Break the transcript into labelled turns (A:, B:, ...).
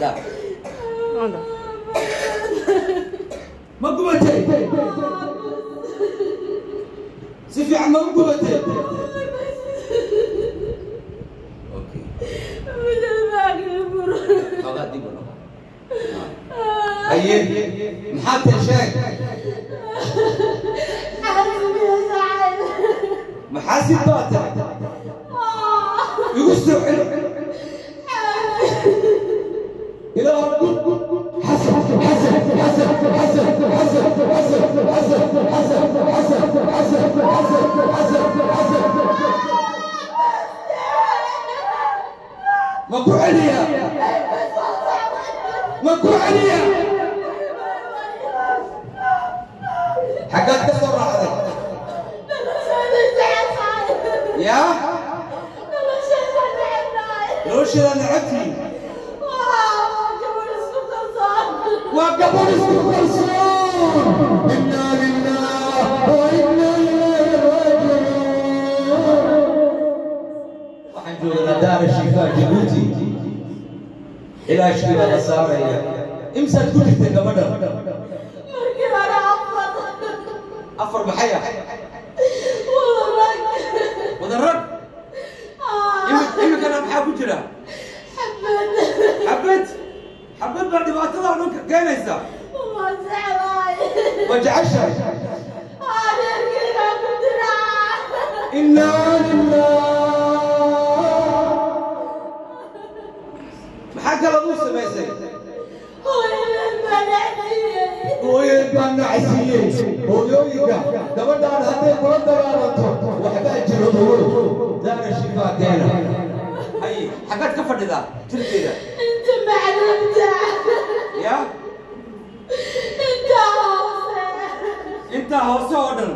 A: لا مقبتي سيفي عم مقبتي اوكي خلاص دي بنا ايه آه. محاتي شاك محاسب باتك آه. يقول مكروه عليا مكروه عليا حققت ولا حققت؟ يا لو شيء انا عدتي وقبل السلطان وقبل السلطان ننجو لنا دار الشفاء جيبوتي إلى شكرا نصارى امسك كل تقبل أفر بحياة وضرك وضرك إمك أنا بحاكو جرا حبيت حبيت حبيت بعد ما أطلع لك قايل إزا والله زعلاي وجعشة أنا كده إنا لله hooyadii baa nacsiiyey hooyooyinka gabadhaan hadday kula dagaalanto waxbaa jirodowo daanashibaa deena hay xaggaad ka fadhidaa jirkeeda inta macluumta ya intaa hoose intaa hoose oo dhan